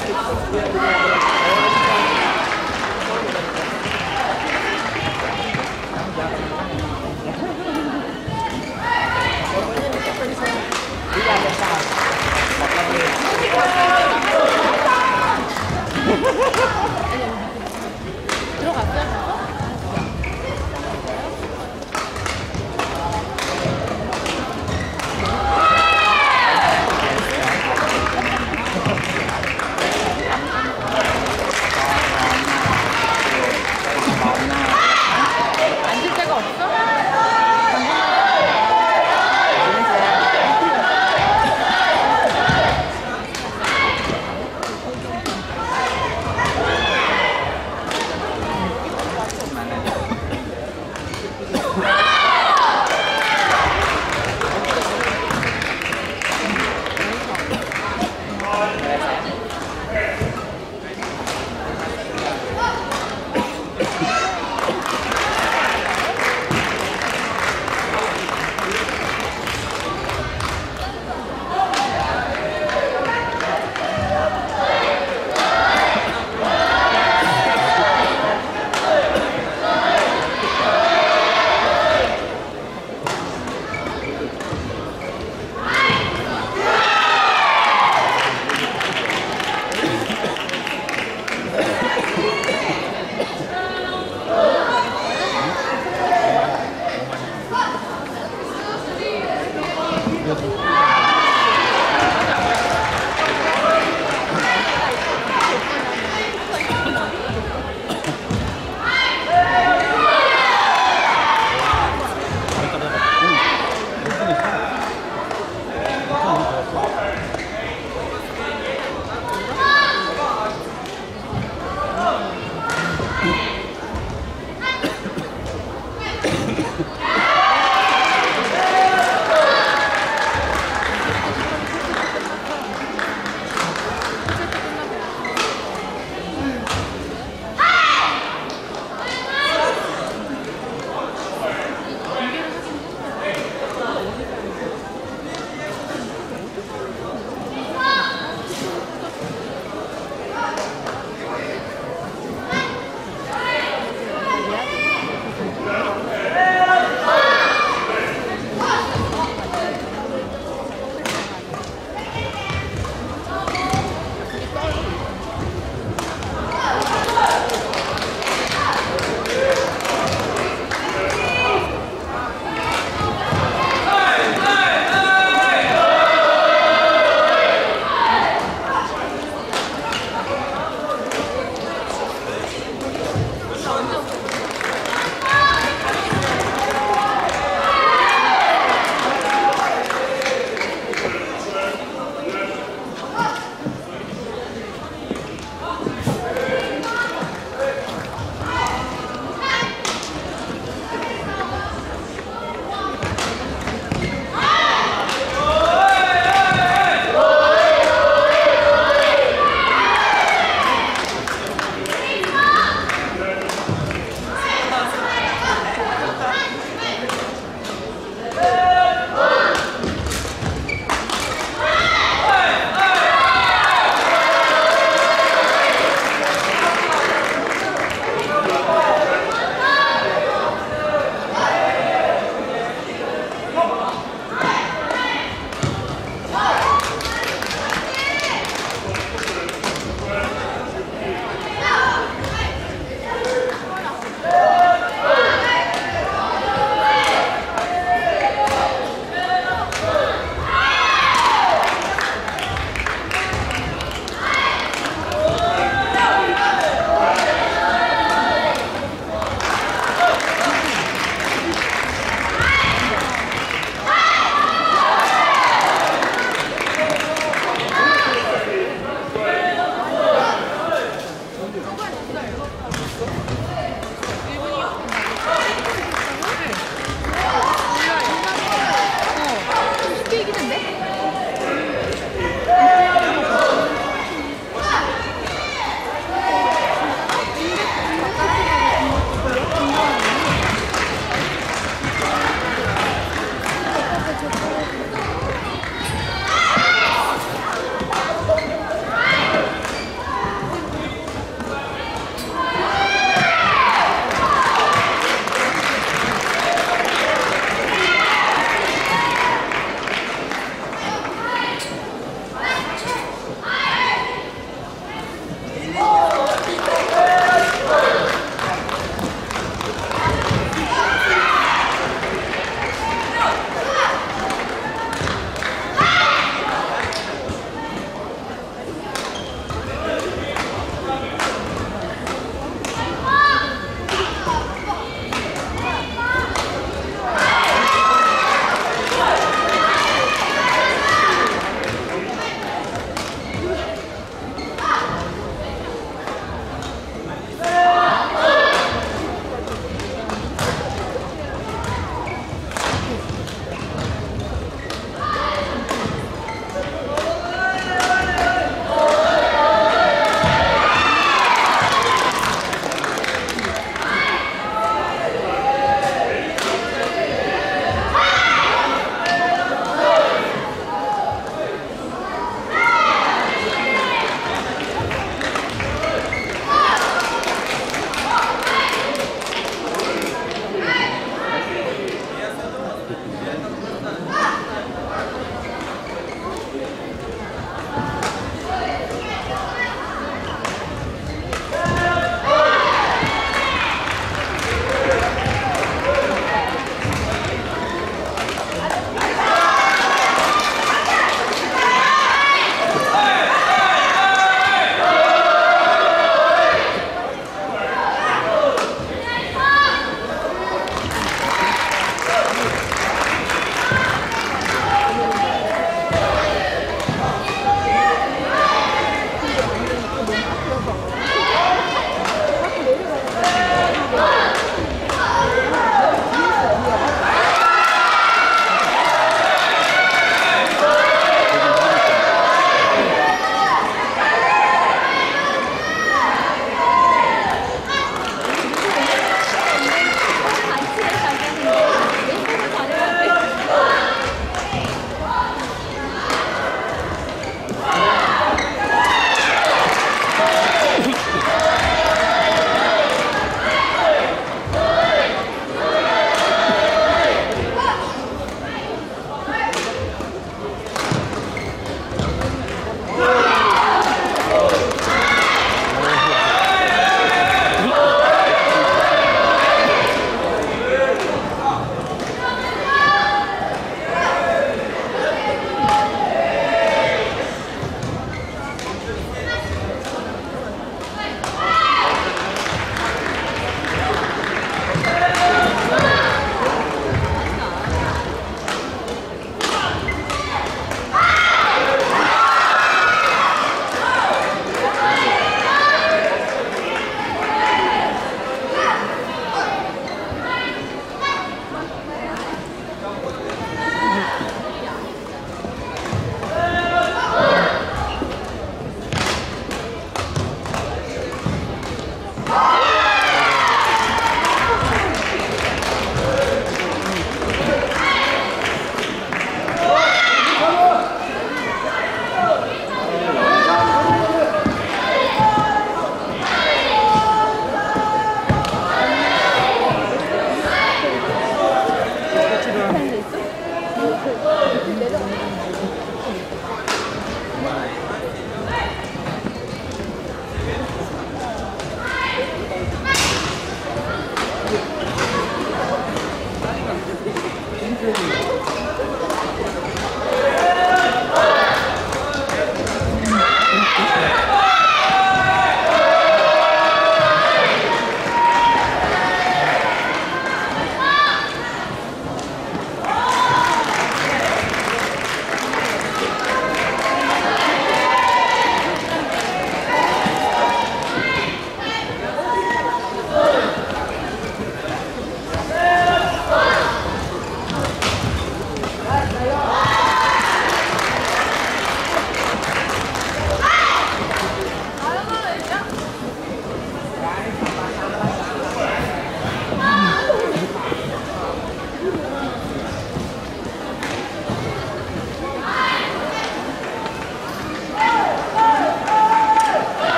Ha ha ha!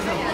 앞에서.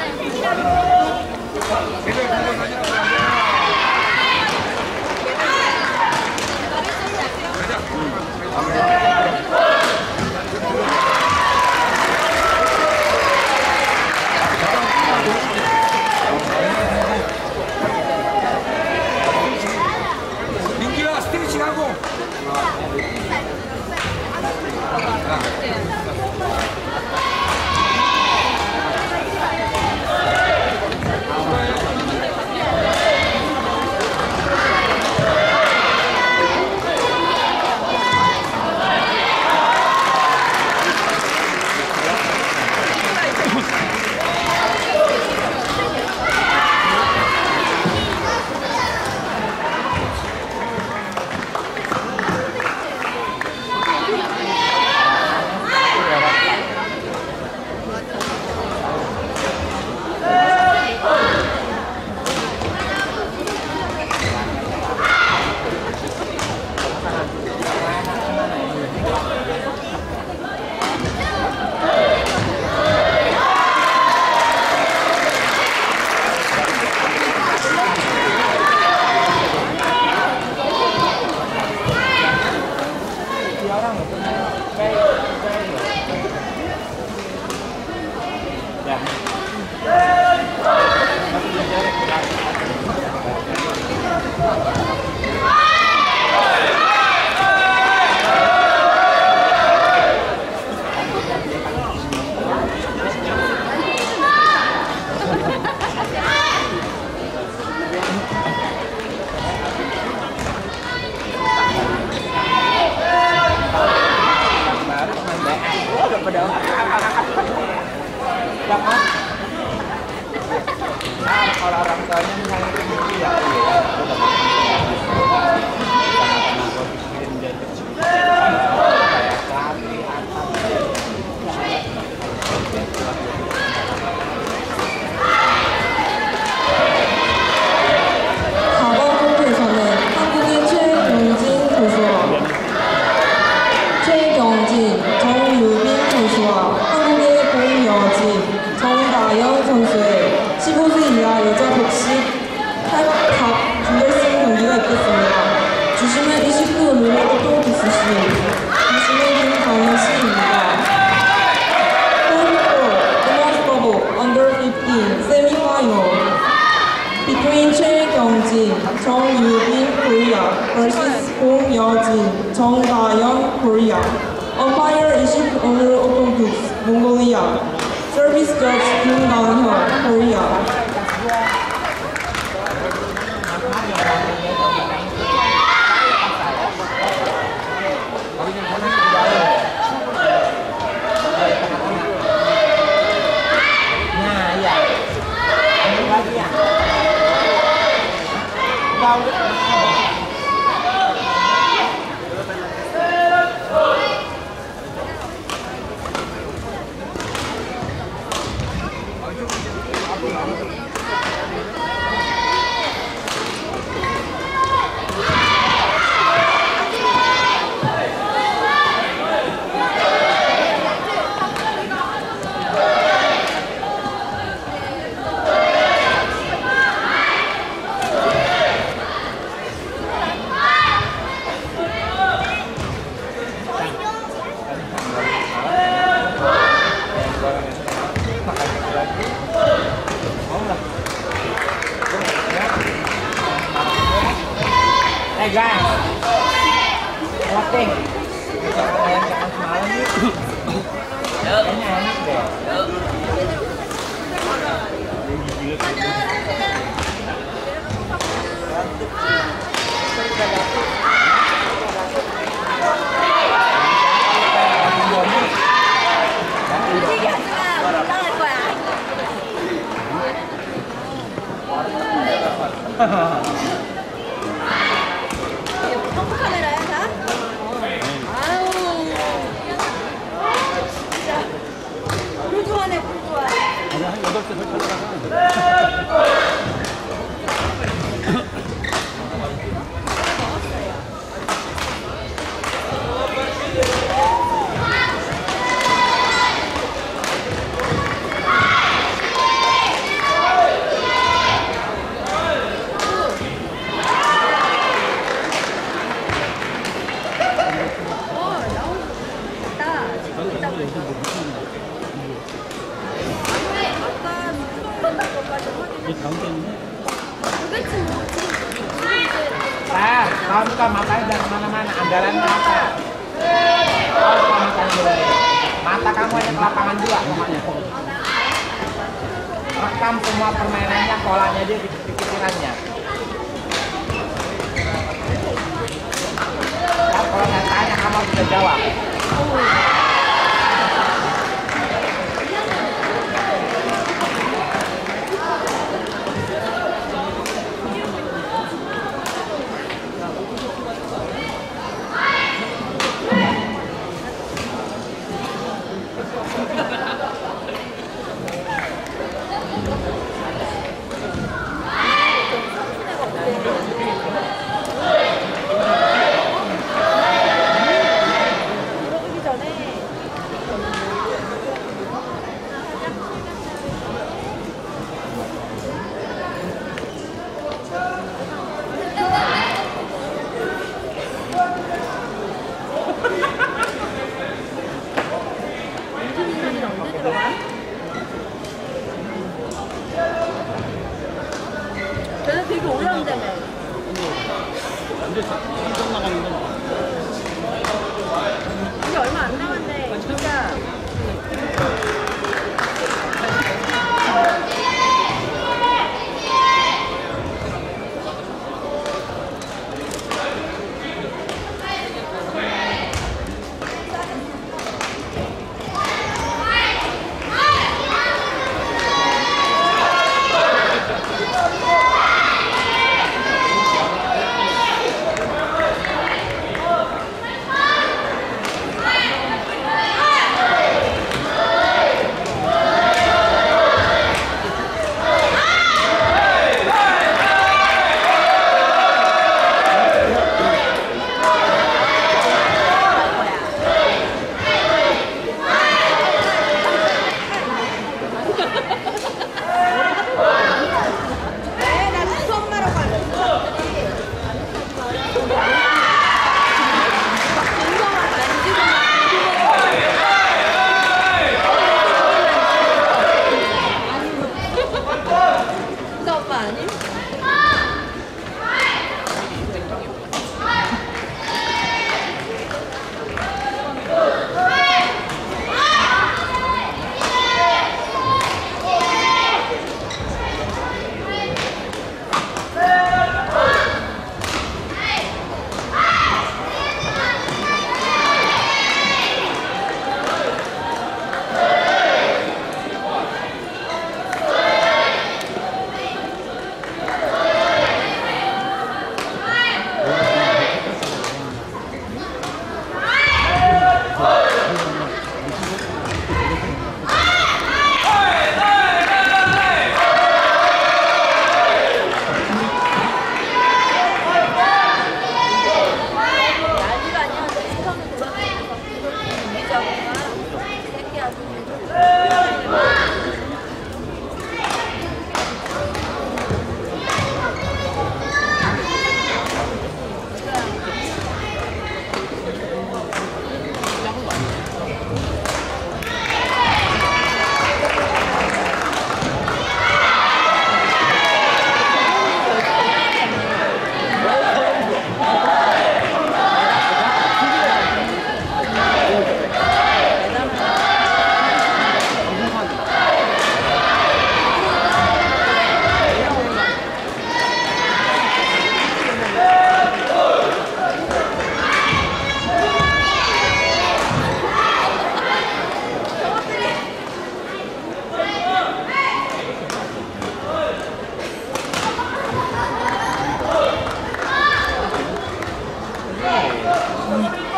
week.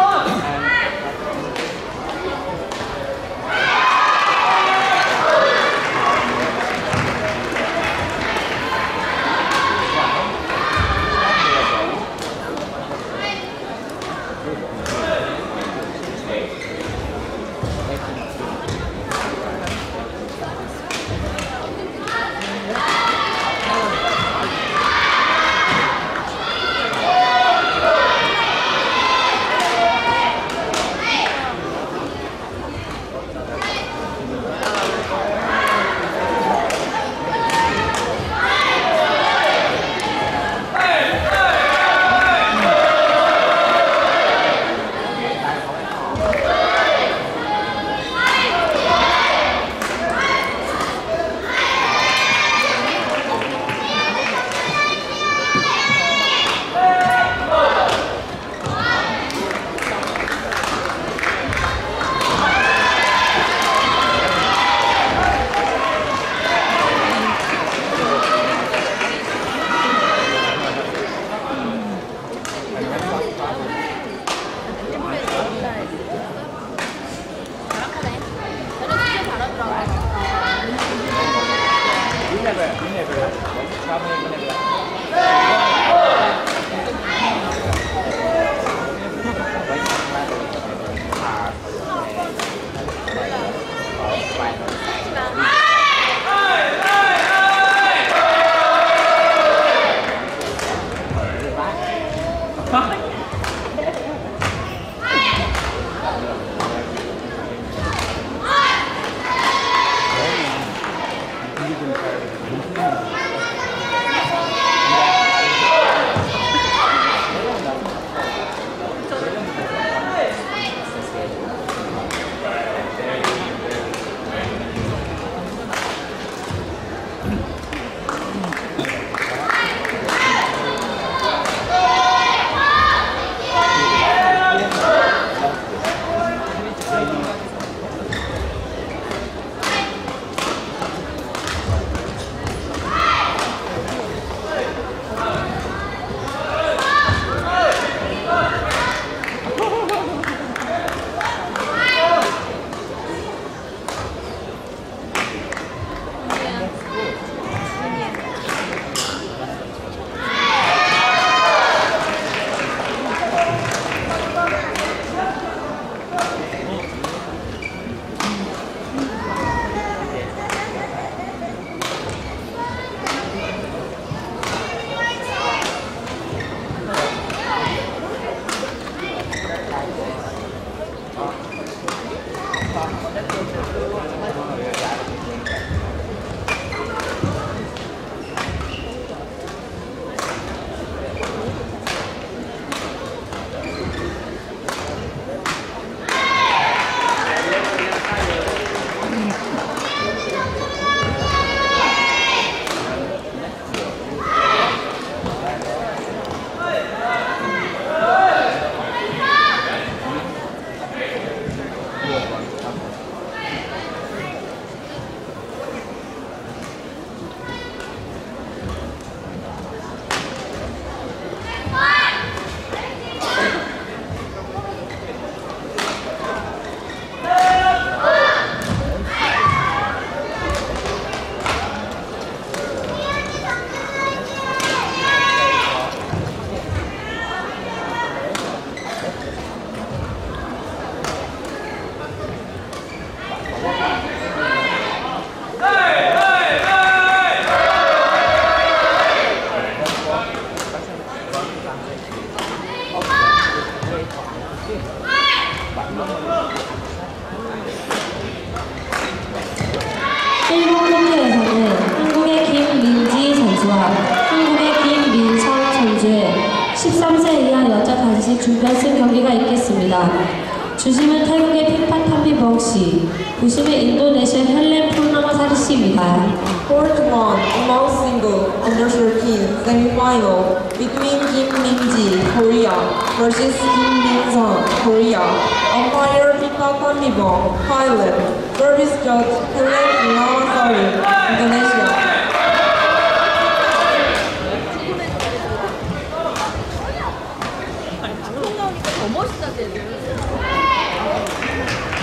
Rodzieski Mizan, Korea. Umpire Hikaka Nibon, Thailand. Service judge Helen Inawasari, Indonesia.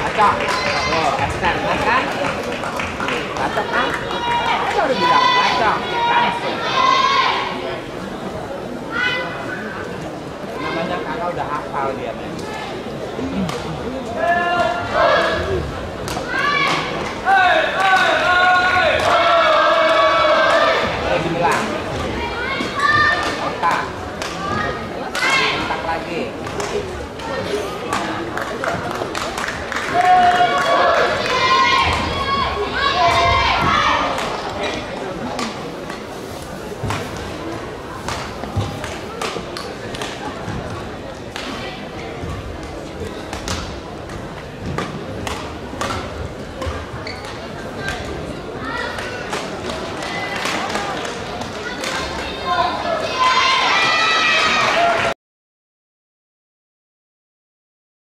Baca. Oh, asal baca. Baca kan? Baru bilang baca. Langsung. the half power of the Hey.